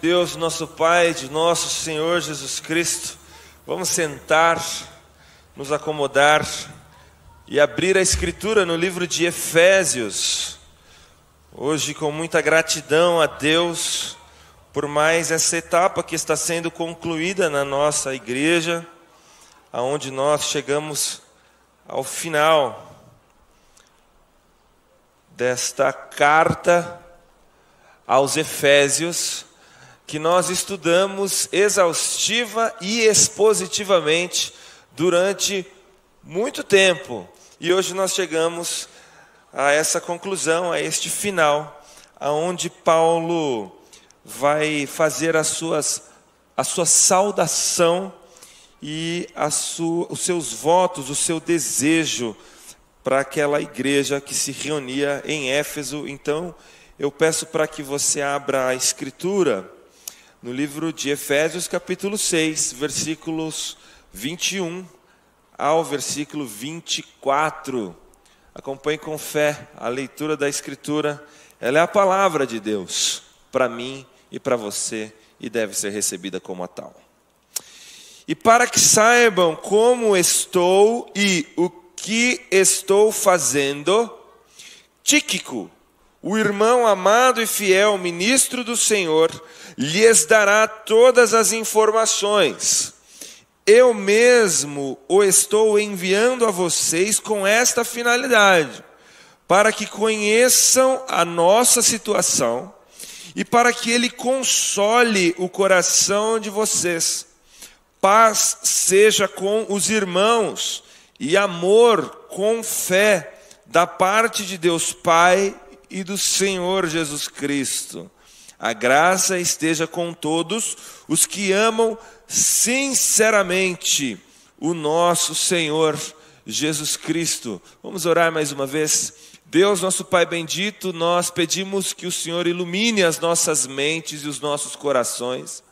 Deus, nosso Pai, de nosso Senhor Jesus Cristo, vamos sentar, nos acomodar e abrir a Escritura no livro de Efésios. Hoje, com muita gratidão a Deus por mais essa etapa que está sendo concluída na nossa igreja, aonde nós chegamos ao final desta carta aos Efésios que nós estudamos exaustiva e expositivamente durante muito tempo. E hoje nós chegamos a essa conclusão, a este final, aonde Paulo vai fazer as suas a sua saudação e sua, os seus votos, o seu desejo para aquela igreja que se reunia em Éfeso. Então, eu peço para que você abra a escritura no livro de Efésios, capítulo 6, versículos 21 ao versículo 24. Acompanhe com fé a leitura da Escritura, ela é a palavra de Deus para mim e para você e deve ser recebida como a tal. E para que saibam como estou e o que estou fazendo, Tíquico, o irmão amado e fiel ministro do Senhor, lhes dará todas as informações. Eu mesmo o estou enviando a vocês com esta finalidade, para que conheçam a nossa situação e para que ele console o coração de vocês. Paz seja com os irmãos e amor com fé da parte de Deus Pai e do Senhor Jesus Cristo. A graça esteja com todos os que amam sinceramente o nosso Senhor Jesus Cristo. Vamos orar mais uma vez. Deus, nosso Pai bendito, nós pedimos que o Senhor ilumine as nossas mentes e os nossos corações,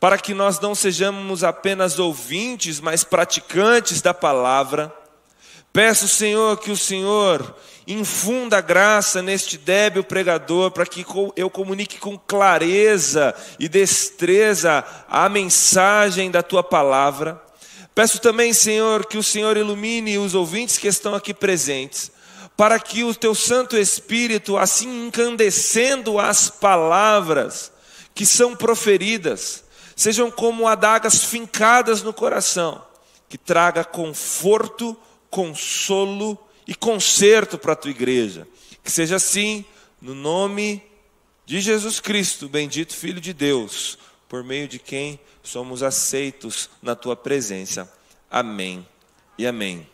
para que nós não sejamos apenas ouvintes, mas praticantes da palavra. Peço, Senhor, que o Senhor infunda graça neste débil pregador, para que eu comunique com clareza e destreza a mensagem da tua palavra. Peço também, Senhor, que o Senhor ilumine os ouvintes que estão aqui presentes, para que o teu Santo Espírito, assim incandescendo as palavras que são proferidas, sejam como adagas fincadas no coração, que traga conforto, consolo e conserto para a tua igreja. Que seja assim, no nome de Jesus Cristo, bendito Filho de Deus, por meio de quem somos aceitos na tua presença. Amém e amém.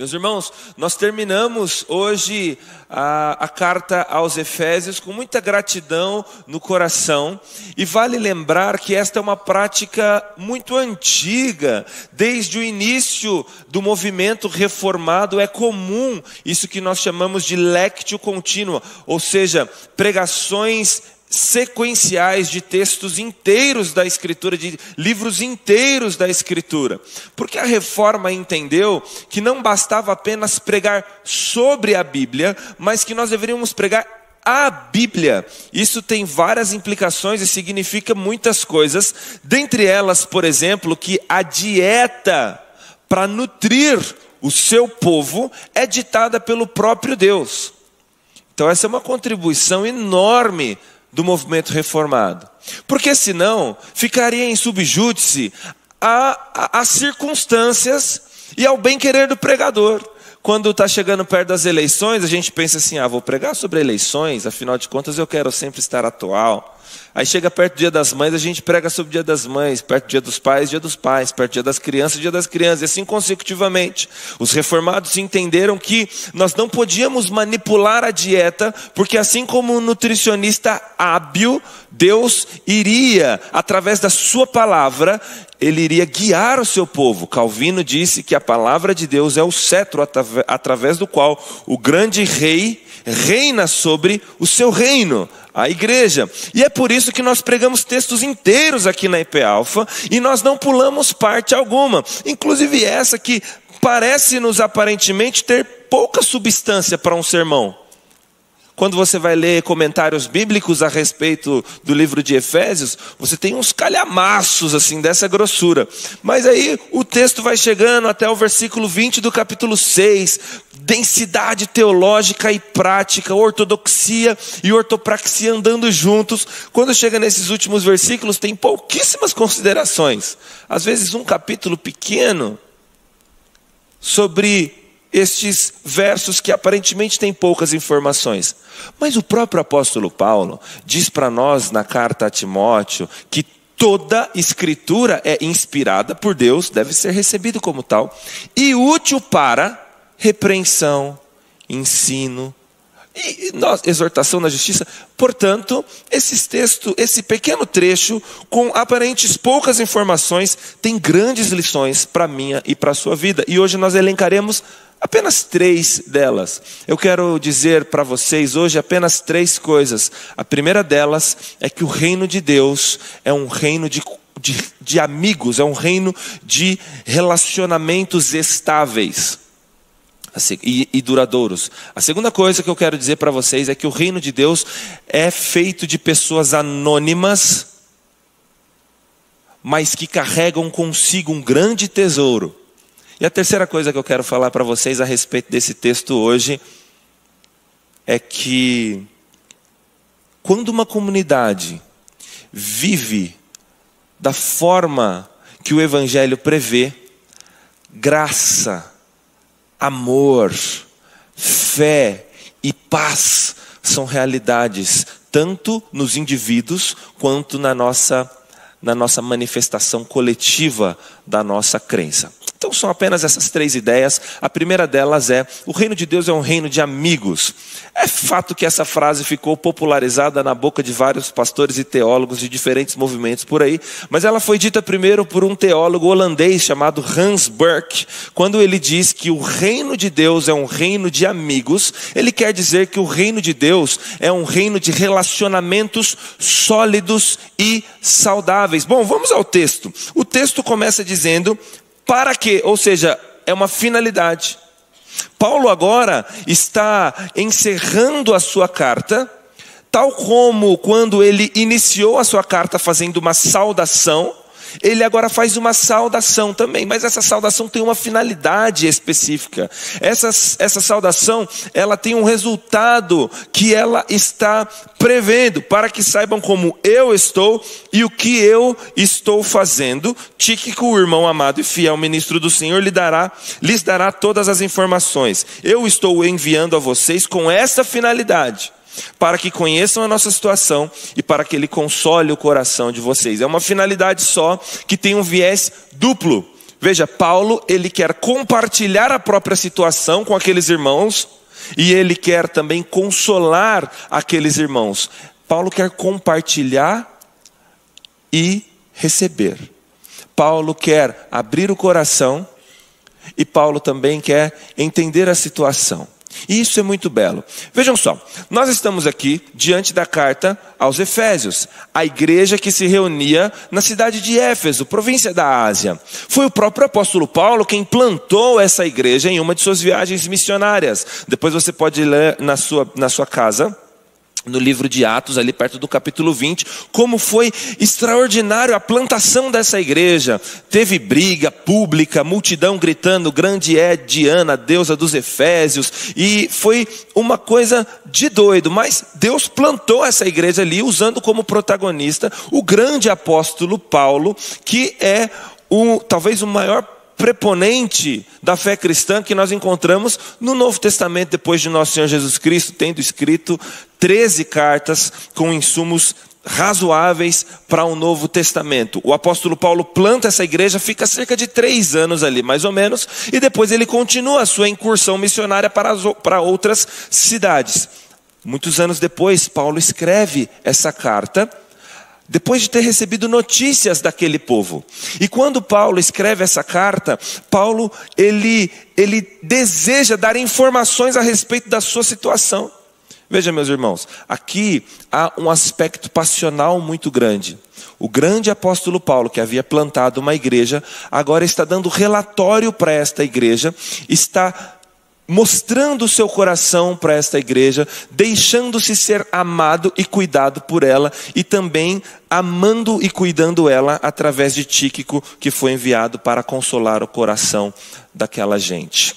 Meus irmãos, nós terminamos hoje a, a, carta aos Efésios com muita gratidão no coração, e vale lembrar que esta é uma prática muito antiga, desde o início do movimento reformado, é comum isso que nós chamamos de lectio contínua, ou seja, pregações sequenciais de textos inteiros da Escritura, de livros inteiros da Escritura. Porque a reforma entendeu que não bastava apenas pregar sobre a Bíblia, mas que nós deveríamos pregar a Bíblia. Isso tem várias implicações e significa muitas coisas, dentre elas, por exemplo, que a dieta para nutrir o seu povo é ditada pelo próprio Deus. Então, essa é uma contribuição enorme do movimento reformado. Porque senão ficaria em subjúdice às circunstâncias e ao bem-querer do pregador. Quando está chegando perto das eleições, a gente pensa assim: ah, vou pregar sobre eleições, afinal de contas eu quero sempre estar atual. Aí chega perto do dia das mães, a gente prega sobre o dia das mães, perto do dia dos pais, dia dos pais, perto do dia das crianças, dia das crianças, e assim consecutivamente. Os reformados entenderam que nós não podíamos manipular a dieta, porque assim como um nutricionista hábil, Deus iria, através da sua palavra, ele iria guiar o seu povo. Calvino disse que a palavra de Deus é o cetro através do qual o grande rei reina sobre o seu reino a igreja. E é por isso que nós pregamos textos inteiros aqui na IP Alfa e nós não pulamos parte alguma, inclusive essa que parece-nos aparentemente ter pouca substância para um sermão. Quando você vai ler comentários bíblicos a respeito do livro de Efésios, você tem uns calhamaços assim dessa grossura. Mas aí o texto vai chegando até o versículo 20 do capítulo 6, densidade teológica e prática, ortodoxia e ortopraxia andando juntos. Quando chega nesses últimos versículos, tem pouquíssimas considerações. Às vezes um capítulo pequeno sobre estes versos que aparentemente têm poucas informações. Mas o próprio apóstolo Paulo diz para nós na carta a Timóteo que toda escritura é inspirada por Deus, deve ser recebido como tal, e útil para repreensão, ensino, e nós, exortação na justiça. Portanto, esse texto, esse pequeno trecho, com aparentes poucas informações, tem grandes lições para minha e para a sua vida. E hoje nós elencaremos apenas três delas. Eu quero dizer para vocês hoje apenas três coisas. A primeira delas é que o reino de Deus é um reino de, de, de amigos, é um reino de relacionamentos estáveis e, e duradouros. A segunda coisa que eu quero dizer para vocês é que o reino de Deus é feito de pessoas anônimas, mas que carregam consigo um grande tesouro. E a terceira coisa que eu quero falar para vocês a respeito desse texto hoje é que quando uma comunidade vive da forma que o Evangelho prevê, graça, amor, fé e paz são realidades tanto nos indivíduos quanto na nossa na nossa manifestação coletiva da nossa crença. Então são apenas essas três ideias. A primeira delas é: o reino de Deus é um reino de amigos. É fato que essa frase ficou popularizada na boca de vários pastores e teólogos de diferentes movimentos por aí, mas ela foi dita primeiro por um teólogo holandês chamado Hans Burke. Quando ele diz que o reino de Deus é um reino de amigos, ele quer dizer que o reino de Deus é um reino de relacionamentos sólidos e saudáveis. Bom, vamos ao texto. O texto começa dizendo: para quê? Ou seja, é uma finalidade. Paulo agora está encerrando a sua carta, tal como quando ele iniciou a sua carta fazendo uma saudação, ele agora faz uma saudação também, mas essa saudação tem uma finalidade específica. Essa, essa saudação, ela tem um resultado que ela está prevendo, para que saibam como eu estou e o que eu estou fazendo. Tíquico, o irmão amado e fiel ministro do Senhor, lhe dará, lhes dará todas as informações. Eu estou enviando a vocês com essa finalidade para que conheçam a nossa situação e para que Ele console o coração de vocês. É uma finalidade só que tem um viés duplo. Veja, Paulo, ele quer compartilhar a própria situação com aqueles irmãos e ele quer também consolar aqueles irmãos. Paulo quer compartilhar e receber. Paulo quer abrir o coração e Paulo também quer entender a situação. E isso é muito belo. Vejam só, nós estamos aqui diante da carta aos Efésios, a igreja que se reunia na cidade de Éfeso, província da Ásia. Foi o próprio apóstolo Paulo quem plantou essa igreja em uma de suas viagens missionárias. Depois você pode ler na sua, na sua casa no livro de Atos, ali perto do capítulo 20, como foi extraordinário a plantação dessa igreja. Teve briga pública, multidão gritando: Grande é Diana, deusa dos Efésios, e foi uma coisa de doido, mas Deus plantou essa igreja ali, usando como protagonista o grande apóstolo Paulo, que é o, talvez o maior preponente da fé cristã que nós encontramos no Novo Testamento, depois de nosso Senhor Jesus Cristo, tendo escrito 13 cartas com insumos razoáveis para o Novo Testamento. O apóstolo Paulo planta essa igreja, fica cerca de três anos ali, mais ou menos, e depois ele continua a sua incursão missionária para, as, para outras cidades. Muitos anos depois, Paulo escreve essa carta depois de ter recebido notícias daquele povo. E quando Paulo escreve essa carta, Paulo ele ele deseja dar informações a respeito da sua situação. Veja, meus irmãos, aqui há um aspecto passional muito grande. O grande apóstolo Paulo, que havia plantado uma igreja, agora está dando relatório para esta igreja, está mostrando o seu coração para esta igreja, deixando-se ser amado e cuidado por ela, e também amando e cuidando ela através de Tíquico, que foi enviado para consolar o coração daquela gente.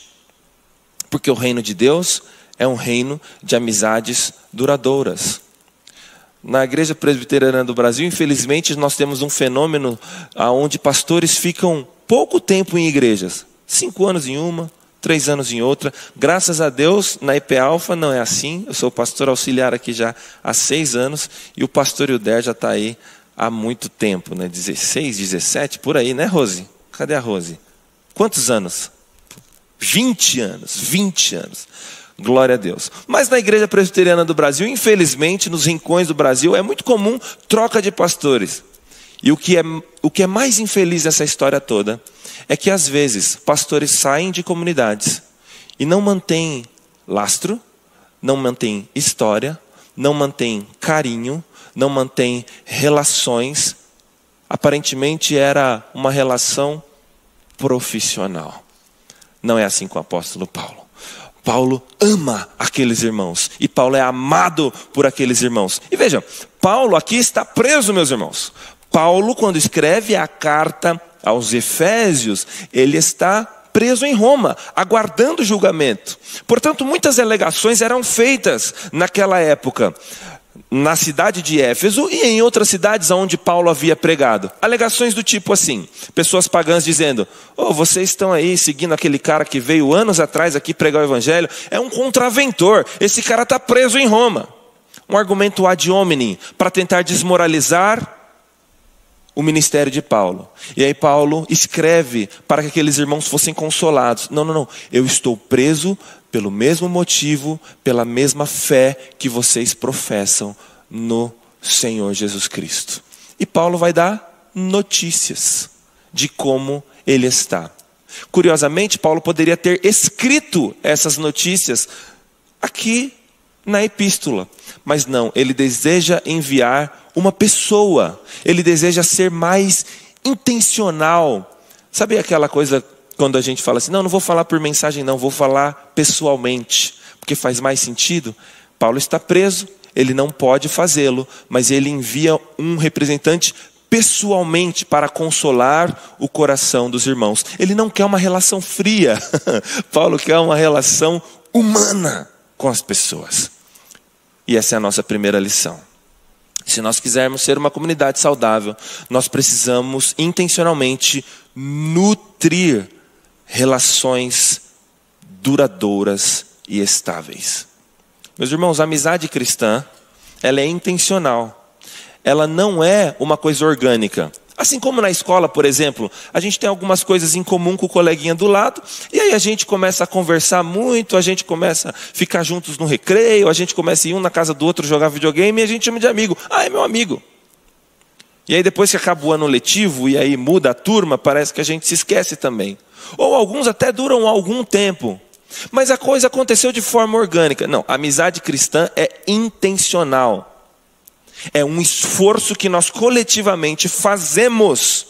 Porque o reino de Deus é um reino de amizades duradouras. Na Igreja Presbiteriana do Brasil, infelizmente, nós temos um fenômeno onde pastores ficam pouco tempo em igrejas cinco anos em uma, três anos em outra. Graças a Deus, na IP Alfa não é assim. Eu sou pastor auxiliar aqui já há seis anos e o pastor Hilder já está aí há muito tempo, né? 16, 17, por aí, né, Rose? Cadê a Rose? Quantos anos? 20 anos, 20 anos. Glória a Deus. Mas na igreja presbiteriana do Brasil, infelizmente, nos rincões do Brasil, é muito comum troca de pastores. E o que é, o que é mais infeliz nessa história toda é que às vezes pastores saem de comunidades e não mantêm lastro, não mantêm história, não mantêm carinho, não mantêm relações. Aparentemente era uma relação profissional. Não é assim com o apóstolo Paulo. Paulo ama aqueles irmãos e Paulo é amado por aqueles irmãos. E vejam, Paulo aqui está preso, meus irmãos. Paulo, quando escreve a carta aos Efésios, ele está preso em Roma, aguardando julgamento. Portanto, muitas alegações eram feitas naquela época na cidade de Éfeso e em outras cidades onde Paulo havia pregado. Alegações do tipo assim: pessoas pagãs dizendo: Oh, vocês estão aí seguindo aquele cara que veio anos atrás aqui pregar o evangelho, é um contraventor, esse cara está preso em Roma. Um argumento ad hominem para tentar desmoralizar o ministério de Paulo. E aí Paulo escreve para que aqueles irmãos fossem consolados. Não, não, não. Eu estou preso pelo mesmo motivo, pela mesma fé que vocês professam no Senhor Jesus Cristo. E Paulo vai dar notícias de como ele está. Curiosamente, Paulo poderia ter escrito essas notícias aqui na epístola, mas não, ele deseja enviar uma pessoa, ele deseja ser mais intencional. Sabe aquela coisa quando a gente fala assim: não, não vou falar por mensagem, não, vou falar pessoalmente, porque faz mais sentido? Paulo está preso, ele não pode fazê-lo, mas ele envia um representante pessoalmente para consolar o coração dos irmãos. Ele não quer uma relação fria, Paulo quer uma relação humana com as pessoas. E essa é a nossa primeira lição. Se nós quisermos ser uma comunidade saudável, nós precisamos intencionalmente nutrir relações duradouras e estáveis. Meus irmãos, a amizade cristã, ela é intencional. Ela não é uma coisa orgânica. Assim como na escola, por exemplo, a gente tem algumas coisas em comum com o coleguinha do lado, e aí a gente começa a conversar muito, a gente começa a ficar juntos no recreio, a gente começa a ir um na casa do outro jogar videogame e a gente chama de amigo. Ah, é meu amigo. E aí depois que acaba o ano letivo e aí muda a turma, parece que a gente se esquece também. Ou alguns até duram algum tempo. Mas a coisa aconteceu de forma orgânica. Não, a amizade cristã é intencional. É um esforço que nós coletivamente fazemos.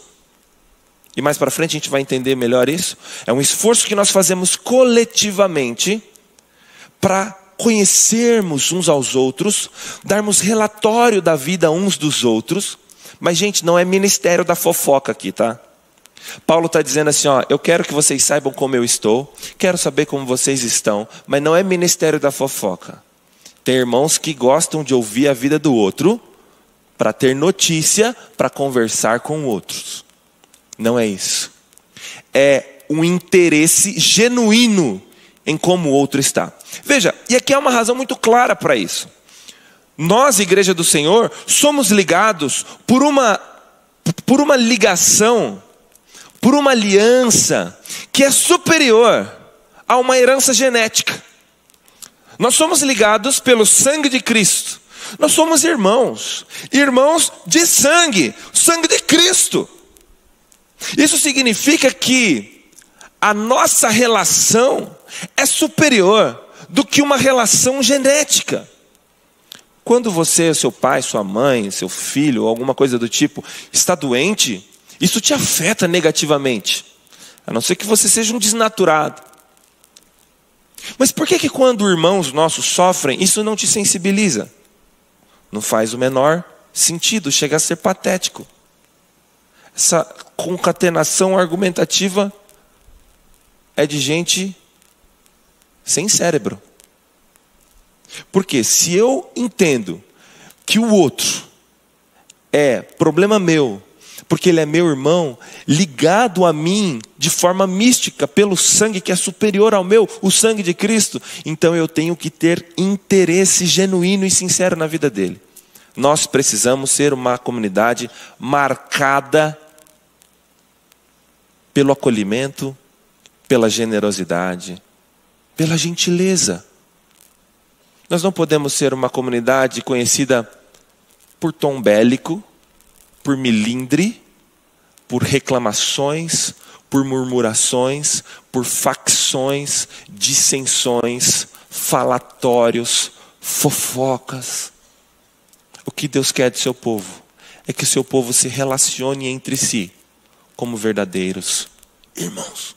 E mais para frente a gente vai entender melhor isso. É um esforço que nós fazemos coletivamente para conhecermos uns aos outros, darmos relatório da vida uns dos outros. Mas, gente, não é ministério da fofoca aqui, tá? Paulo está dizendo assim: ó, eu quero que vocês saibam como eu estou, quero saber como vocês estão, mas não é ministério da fofoca. Tem irmãos que gostam de ouvir a vida do outro para ter notícia para conversar com outros. Não é isso. É um interesse genuíno em como o outro está. Veja, e aqui há uma razão muito clara para isso. Nós, Igreja do Senhor, somos ligados por uma por uma ligação, por uma aliança que é superior a uma herança genética. Nós somos ligados pelo sangue de Cristo. Nós somos irmãos, irmãos de sangue, sangue de Cristo. Isso significa que a nossa relação é superior do que uma relação genética. Quando você, seu pai, sua mãe, seu filho, alguma coisa do tipo, está doente, isso te afeta negativamente. A não ser que você seja um desnaturado. Mas por que que quando irmãos nossos sofrem, isso não te sensibiliza? Não faz o menor sentido, chega a ser patético. Essa concatenação argumentativa é de gente sem cérebro. Porque se eu entendo que o outro é problema meu, porque ele é meu irmão, ligado a mim de forma mística pelo sangue que é superior ao meu, o sangue de Cristo, então eu tenho que ter interesse genuíno e sincero na vida dele. Nós precisamos ser uma comunidade marcada pelo acolhimento, pela generosidade, pela gentileza. Nós não podemos ser uma comunidade conhecida por tom bélico, por milindre, por reclamações, por murmurações, por facções, dissensões, falatórios, fofocas. O que Deus quer de seu povo é que o seu povo se relacione entre si como verdadeiros irmãos.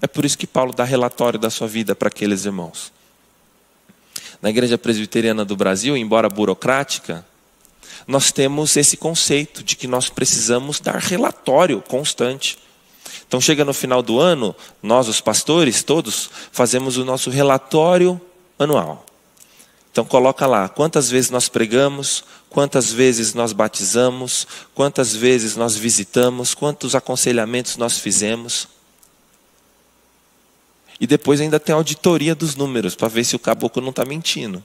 É por isso que Paulo dá relatório da sua vida para aqueles irmãos. Na Igreja Presbiteriana do Brasil, embora burocrática, nós temos esse conceito de que nós precisamos dar relatório constante. Então, chega no final do ano, nós, os pastores, todos, fazemos o nosso relatório anual. Então, coloca lá quantas vezes nós pregamos, quantas vezes nós batizamos, quantas vezes nós visitamos, quantos aconselhamentos nós fizemos. E depois ainda tem a auditoria dos números, para ver se o caboclo não está mentindo.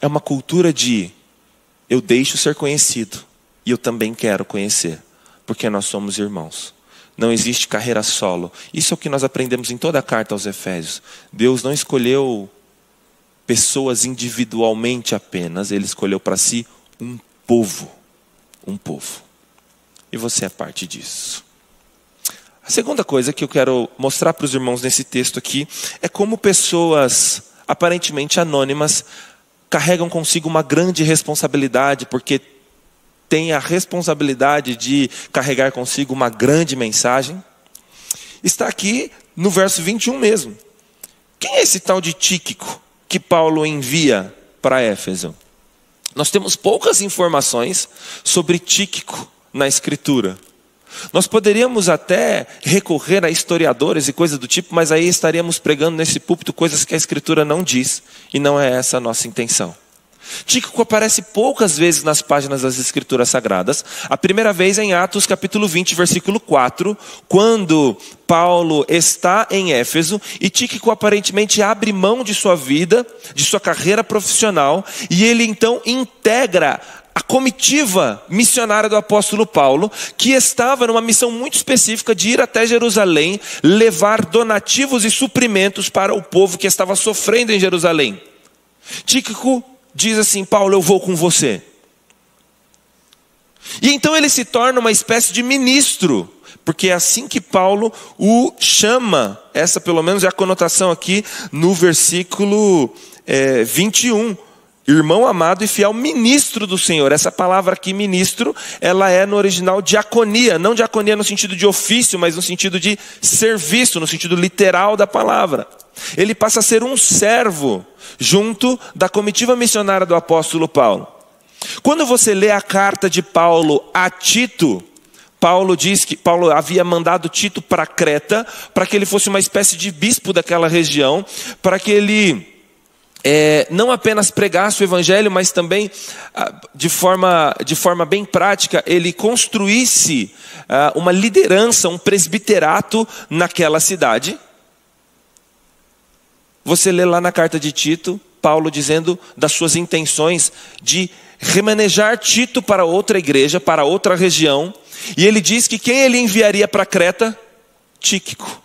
É uma cultura de eu deixo ser conhecido e eu também quero conhecer, porque nós somos irmãos. Não existe carreira solo. Isso é o que nós aprendemos em toda a carta aos Efésios. Deus não escolheu pessoas individualmente apenas, ele escolheu para si um povo. Um povo. E você é parte disso. A segunda coisa que eu quero mostrar para os irmãos nesse texto aqui é como pessoas aparentemente anônimas carregam consigo uma grande responsabilidade, porque tem a responsabilidade de carregar consigo uma grande mensagem. Está aqui no verso 21 mesmo. Quem é esse tal de Tíquico que Paulo envia para Éfeso? Nós temos poucas informações sobre Tíquico na Escritura. Nós poderíamos até recorrer a historiadores e coisas do tipo, mas aí estaríamos pregando nesse púlpito coisas que a Escritura não diz, e não é essa a nossa intenção. Tíquico aparece poucas vezes nas páginas das Escrituras Sagradas. A primeira vez é em Atos capítulo 20, versículo 4, quando Paulo está em Éfeso e Tíquico aparentemente abre mão de sua vida, de sua carreira profissional, e ele então integra a comitiva missionária do apóstolo Paulo, que estava numa missão muito específica de ir até Jerusalém, levar donativos e suprimentos para o povo que estava sofrendo em Jerusalém. Tíquico diz assim: Paulo, eu vou com você. E então ele se torna uma espécie de ministro, porque é assim que Paulo o chama. Essa, pelo menos, é a conotação aqui no versículo é, 21 irmão amado e fiel ministro do Senhor. Essa palavra aqui, ministro, ela é no original diaconia, não diaconia no sentido de ofício, mas no sentido de serviço, no sentido literal da palavra. Ele passa a ser um servo junto da comitiva missionária do apóstolo Paulo. Quando você lê a carta de Paulo a Tito, Paulo diz que Paulo havia mandado Tito para Creta, para que ele fosse uma espécie de bispo daquela região, para que ele é, não apenas pregasse o evangelho, mas também ah, de forma, de forma bem prática, ele construísse ah, uma liderança, um presbiterato naquela cidade. Você lê lá na carta de Tito, Paulo dizendo das suas intenções de remanejar Tito para outra igreja, para outra região, e ele diz que quem ele enviaria para Creta? Tíquico.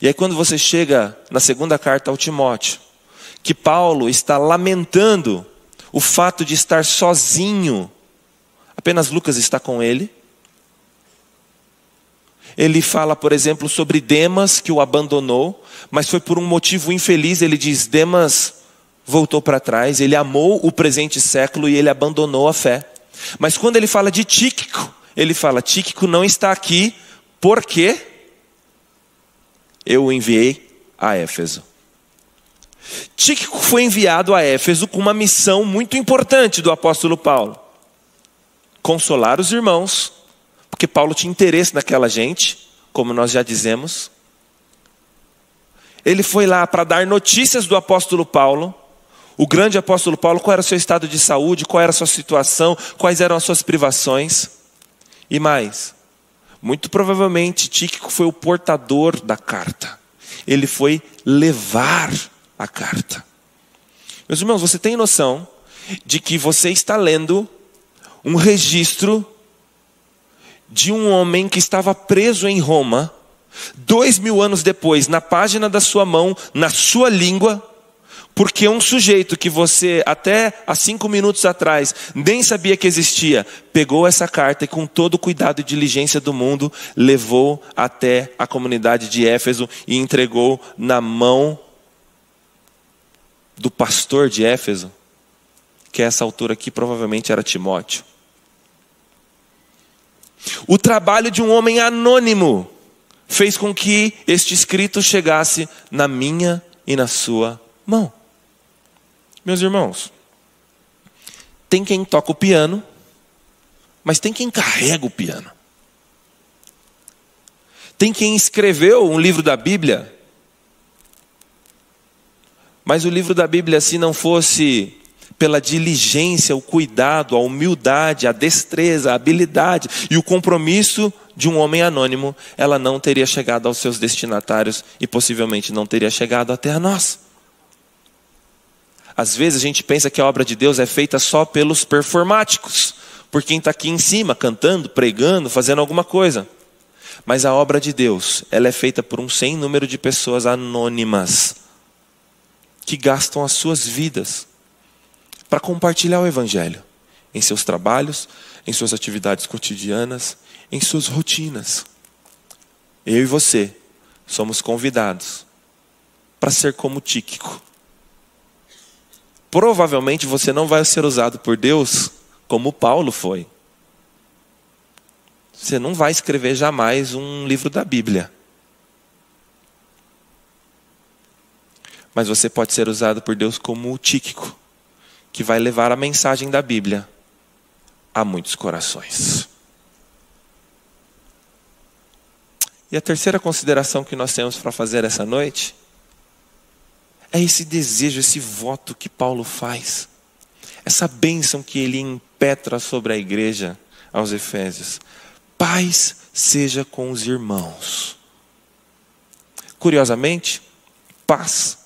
E aí, quando você chega na segunda carta ao Timóteo, que Paulo está lamentando o fato de estar sozinho, apenas Lucas está com ele. Ele fala, por exemplo, sobre Demas que o abandonou, mas foi por um motivo infeliz. Ele diz: Demas voltou para trás, ele amou o presente século e ele abandonou a fé. Mas quando ele fala de Tíquico, ele fala: Tíquico não está aqui porque eu o enviei a Éfeso. Tíquico foi enviado a Éfeso com uma missão muito importante do apóstolo Paulo: consolar os irmãos, porque Paulo tinha interesse naquela gente, como nós já dizemos. Ele foi lá para dar notícias do apóstolo Paulo, o grande apóstolo Paulo, qual era o seu estado de saúde, qual era a sua situação, quais eram as suas privações. E mais, muito provavelmente Tíquico foi o portador da carta. Ele foi levar a carta. Meus irmãos, você tem noção de que você está lendo um registro de um homem que estava preso em Roma, dois mil anos depois, na página da sua mão, na sua língua, porque um sujeito que você até há cinco minutos atrás nem sabia que existia, pegou essa carta e com todo o cuidado e diligência do mundo, levou até a comunidade de Éfeso e entregou na mão do pastor de Éfeso, que a essa altura aqui provavelmente era Timóteo. O trabalho de um homem anônimo fez com que este escrito chegasse na minha e na sua mão. Meus irmãos, tem quem toca o piano, mas tem quem carrega o piano. Tem quem escreveu um livro da Bíblia, mas o livro da Bíblia, se não fosse pela diligência, o cuidado, a humildade, a destreza, a habilidade e o compromisso de um homem anônimo, ela não teria chegado aos seus destinatários e possivelmente não teria chegado até a nós. Às vezes a gente pensa que a obra de Deus é feita só pelos performáticos, por quem está aqui em cima, cantando, pregando, fazendo alguma coisa. Mas a obra de Deus, ela é feita por um sem número de pessoas anônimas, que gastam as suas vidas para compartilhar o Evangelho em seus trabalhos, em suas atividades cotidianas, em suas rotinas. Eu e você somos convidados para ser como Tíquico, provavelmente você não vai ser usado por Deus como Paulo foi. Você não vai escrever jamais um livro da Bíblia. Mas você pode ser usado por Deus como o Tíquico, que vai levar a mensagem da Bíblia a muitos corações. E a terceira consideração que nós temos para fazer essa noite é esse desejo, esse voto que Paulo faz. Essa bênção que ele impetra sobre a igreja aos Efésios. Paz seja com os irmãos. Curiosamente, paz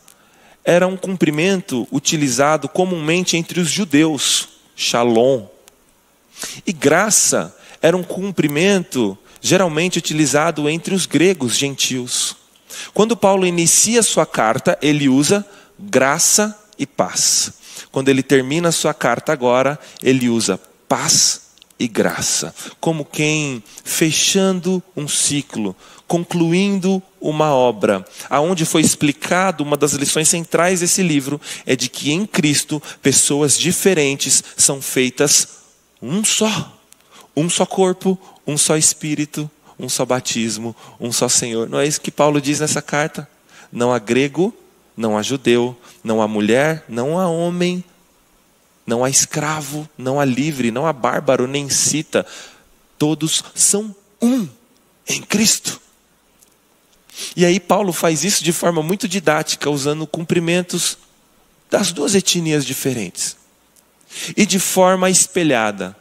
era um cumprimento utilizado comumente entre os judeus, shalom. E graça era um cumprimento geralmente utilizado entre os gregos gentios. Quando Paulo inicia sua carta, ele usa graça e paz. Quando ele termina sua carta agora, ele usa paz e graça, como quem fechando um ciclo, concluindo uma obra, aonde foi explicado uma das lições centrais desse livro é de que em Cristo pessoas diferentes são feitas um só, um só corpo, um só espírito, um só batismo, um só Senhor. Não é isso que Paulo diz nessa carta? Não há grego, não há judeu, não há mulher, não há homem, não há escravo, não há livre, não há bárbaro, nem cita. Todos são um em Cristo. E aí Paulo faz isso de forma muito didática, usando cumprimentos das duas etnias diferentes. E de forma espelhada.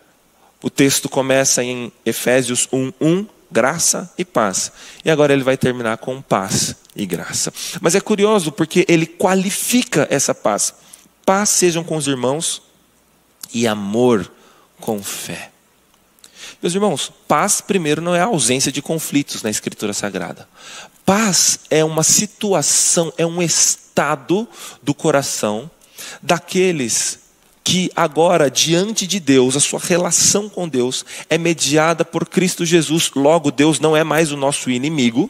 O texto começa em Efésios 1:1 graça e paz. E agora ele vai terminar com paz e graça. Mas é curioso porque ele qualifica essa paz. Paz sejam com os irmãos e amor com fé. Meus irmãos, paz primeiro não é a ausência de conflitos na escritura sagrada. Paz é uma situação, é um estado do coração daqueles que agora, diante de Deus, a sua relação com Deus é mediada por Cristo Jesus. Logo, Deus não é mais o nosso inimigo,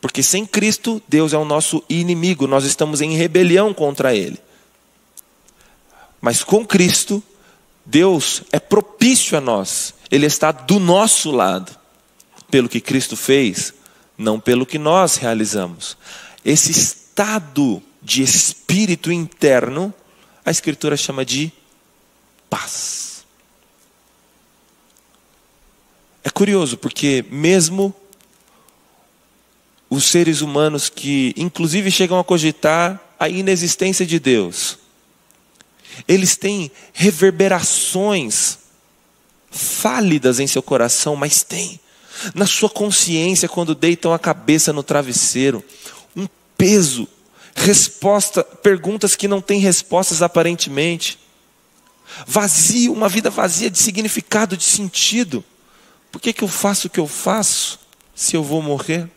porque sem Cristo, Deus é o nosso inimigo, nós estamos em rebelião contra Ele. Mas com Cristo, Deus é propício a nós, Ele está do nosso lado, pelo que Cristo fez, não pelo que nós realizamos. Esse estado de espírito interno, a Escritura chama de paz. É curioso, porque mesmo os seres humanos que, inclusive, chegam a cogitar a inexistência de Deus, eles têm reverberações fálidas em seu coração, mas têm na sua consciência quando deitam a cabeça no travesseiro, um peso, resposta, perguntas que não têm respostas aparentemente. Vazio, uma vida vazia de significado, de sentido. Por que, que eu faço o que eu faço se eu vou morrer?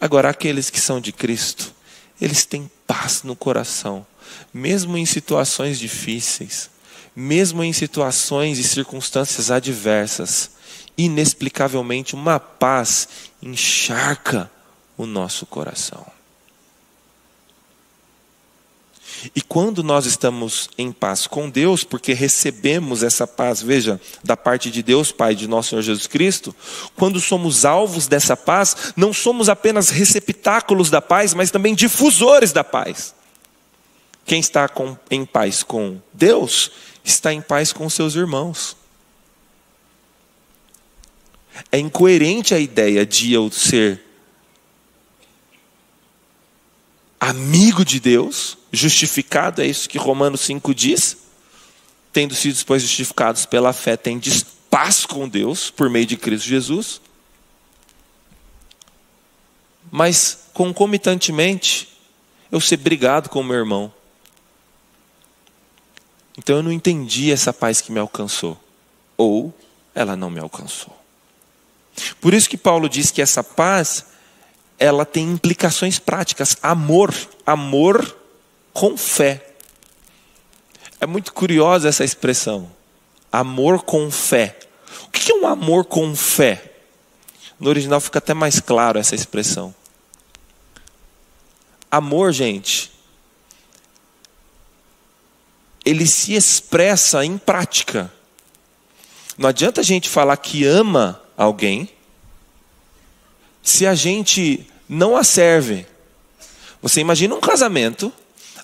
Agora, aqueles que são de Cristo, eles têm paz no coração, mesmo em situações difíceis, mesmo em situações e circunstâncias adversas, inexplicavelmente uma paz encharca o nosso coração. E quando nós estamos em paz com Deus, porque recebemos essa paz, veja, da parte de Deus, Pai de nosso Senhor Jesus Cristo, quando somos alvos dessa paz, não somos apenas receptáculos da paz, mas também difusores da paz. Quem está com, em paz com Deus, está em paz com seus irmãos. É incoerente a ideia de eu ser amigo de Deus, justificado, é isso que Romanos 5 diz. Tendo sido depois justificados pela fé, tendes paz com Deus por meio de Cristo Jesus. Mas, concomitantemente, eu ser brigado com o meu irmão. Então eu não entendi essa paz que me alcançou. Ou ela não me alcançou. Por isso que Paulo diz que essa paz ela tem implicações práticas. Amor, amor com fé. É muito curiosa essa expressão. Amor com fé. O que é um amor com fé? No original fica até mais claro essa expressão. Amor, gente, ele se expressa em prática. Não adianta a gente falar que ama alguém se a gente não a serve. Você imagina um casamento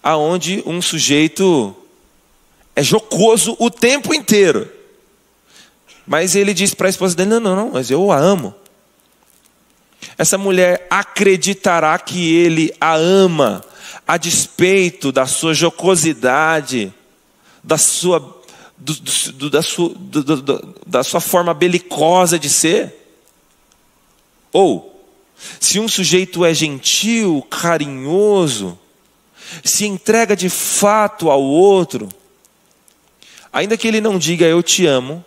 aonde um sujeito é jocoso o tempo inteiro. Mas ele diz para a esposa dele: Não, não, não, mas eu a amo. Essa mulher acreditará que ele a ama, a despeito da sua jocosidade, da sua, do, do, da, sua, do, da sua forma belicosa de ser? Ou, se um sujeito é gentil, carinhoso, se entrega de fato ao outro, ainda que ele não diga eu te amo,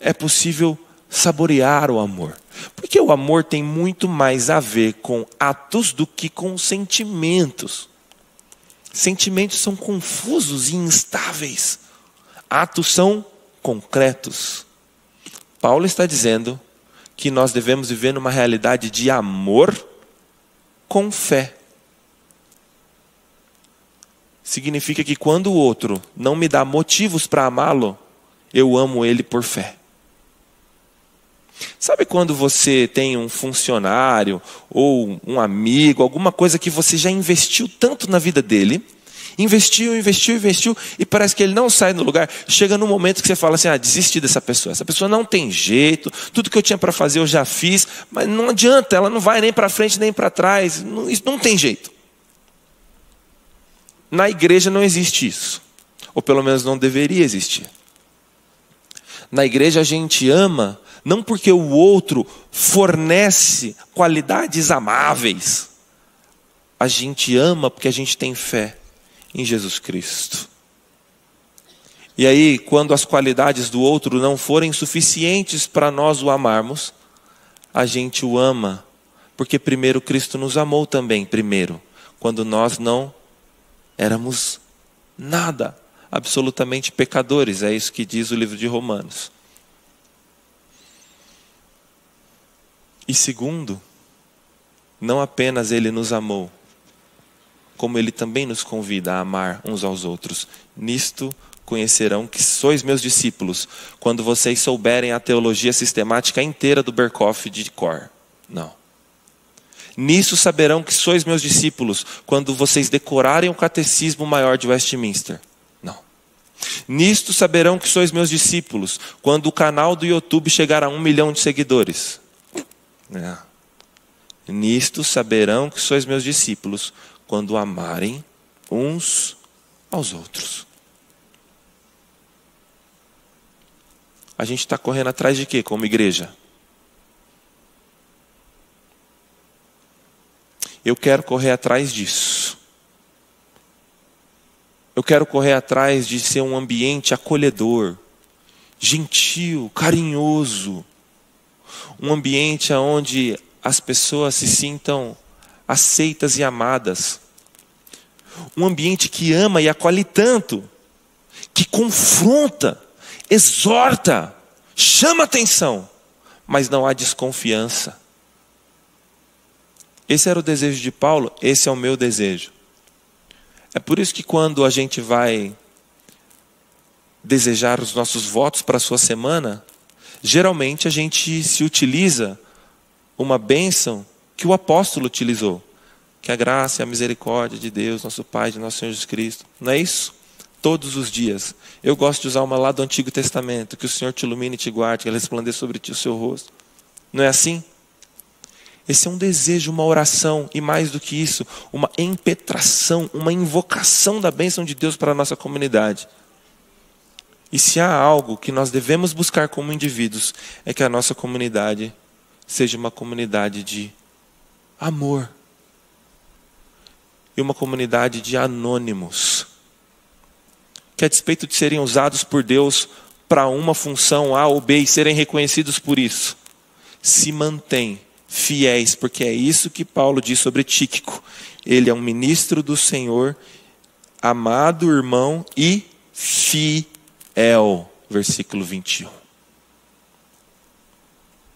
é possível saborear o amor. Porque o amor tem muito mais a ver com atos do que com sentimentos. Sentimentos são confusos e instáveis. Atos são concretos. Paulo está dizendo que nós devemos viver numa realidade de amor com fé. Significa que quando o outro não me dá motivos para amá-lo, eu amo ele por fé. Sabe quando você tem um funcionário ou um amigo, alguma coisa que você já investiu tanto na vida dele, Investiu, investiu, investiu, e parece que ele não sai do lugar. Chega num momento que você fala assim: ah, desisti dessa pessoa. Essa pessoa não tem jeito, tudo que eu tinha para fazer eu já fiz, mas não adianta, ela não vai nem para frente nem para trás, não, isso não tem jeito. Na igreja não existe isso, ou pelo menos não deveria existir. Na igreja a gente ama não porque o outro fornece qualidades amáveis. A gente ama porque a gente tem fé em Jesus Cristo. E aí, quando as qualidades do outro não forem suficientes para nós o amarmos, a gente o ama, porque primeiro Cristo nos amou também, primeiro, quando nós não éramos nada, absolutamente pecadores, é isso que diz o livro de Romanos. E segundo, não apenas ele nos amou, como ele também nos convida a amar uns aos outros. Nisto conhecerão que sois meus discípulos quando vocês souberem a teologia sistemática inteira do Berkoff de cor. Não. Nisso saberão que sois meus discípulos quando vocês decorarem o catecismo maior de Westminster. Não. Nisto saberão que sois meus discípulos quando o canal do YouTube chegar a um milhão de seguidores. É. Nisto saberão que sois meus discípulos quando amarem uns aos outros. A gente está correndo atrás de quê como igreja? Eu quero correr atrás disso. Eu quero correr atrás de ser um ambiente acolhedor, gentil, carinhoso. Um ambiente onde as pessoas se sintam aceitas e amadas. Um ambiente que ama e acolhe tanto, que confronta, exorta, chama atenção, mas não há desconfiança. Esse era o desejo de Paulo, esse é o meu desejo. É por isso que quando a gente vai desejar os nossos votos para a sua semana, geralmente a gente se utiliza uma bênção que o apóstolo utilizou, que é a graça e a misericórdia de Deus, nosso Pai, de nosso Senhor Jesus Cristo. Não é isso? Todos os dias. Eu gosto de usar uma lá do Antigo Testamento, que o Senhor te ilumine e te guarde, que ele resplandeça sobre ti o seu rosto. Não é assim? Esse é um desejo, uma oração e mais do que isso, uma impetração, uma invocação da bênção de Deus para a nossa comunidade. E se há algo que nós devemos buscar como indivíduos, é que a nossa comunidade seja uma comunidade de amor e uma comunidade de anônimos, que a despeito de serem usados por Deus para uma função A ou B e serem reconhecidos por isso, se mantém fiéis, porque é isso que Paulo diz sobre Tíquico. Ele é um ministro do Senhor, amado irmão e fiel. Versículo 21.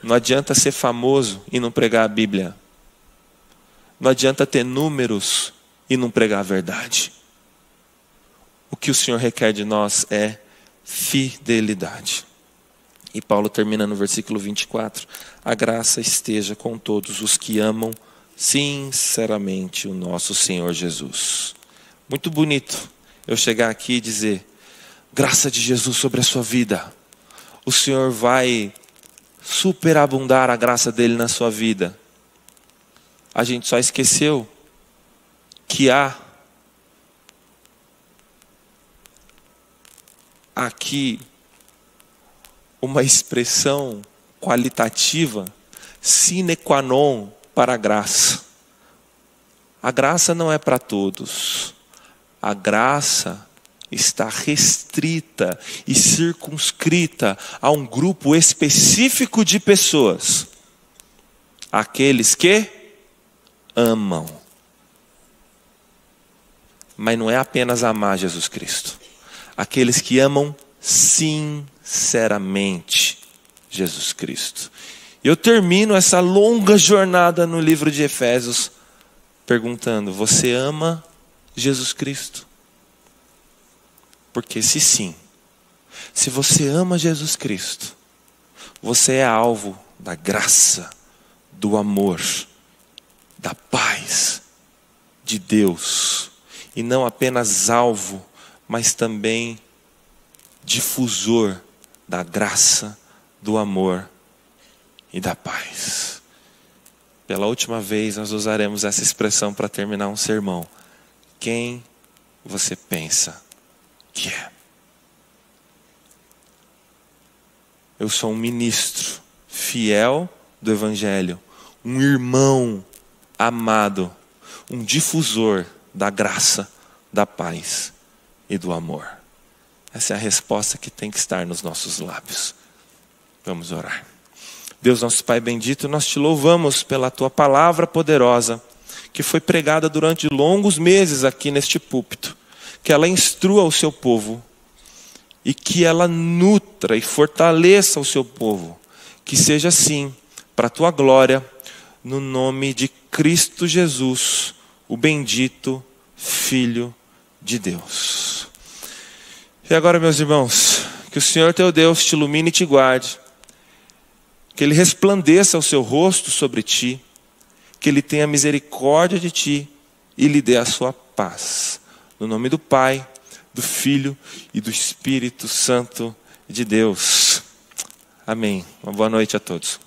Não adianta ser famoso e não pregar a Bíblia. Não adianta ter números e não pregar a verdade. O que o Senhor requer de nós é fidelidade. E Paulo termina no versículo 24: A graça esteja com todos os que amam sinceramente o nosso Senhor Jesus. Muito bonito eu chegar aqui e dizer: graça de Jesus sobre a sua vida. O Senhor vai superabundar a graça dele na sua vida. A gente só esqueceu que há aqui uma expressão qualitativa sine qua non para a graça. A graça não é para todos. A graça está restrita e circunscrita a um grupo específico de pessoas. Aqueles que amam. Mas não é apenas amar Jesus Cristo. Aqueles que amam sinceramente Jesus Cristo. Eu termino essa longa jornada no livro de Efésios perguntando: Você ama Jesus Cristo? Porque se sim, se você ama Jesus Cristo, você é alvo da graça, do amor, da paz de Deus, e não apenas alvo, mas também difusor da graça, do amor e da paz. Pela última vez, nós usaremos essa expressão para terminar um sermão. Quem você pensa que é? Eu sou um ministro fiel do Evangelho, um irmão amado, um difusor da graça, da paz e do amor. Essa é a resposta que tem que estar nos nossos lábios. Vamos orar. Deus, nosso Pai bendito, nós te louvamos pela tua palavra poderosa, que foi pregada durante longos meses aqui neste púlpito. Que ela instrua o seu povo e que ela nutra e fortaleça o seu povo. Que seja assim, para a tua glória, no nome de Cristo Jesus, o bendito Filho de Deus. E agora, meus irmãos, que o Senhor teu Deus te ilumine e te guarde, que Ele resplandeça o seu rosto sobre ti, que Ele tenha misericórdia de ti e lhe dê a sua paz. No nome do Pai, do Filho e do Espírito Santo de Deus. Amém. Uma boa noite a todos.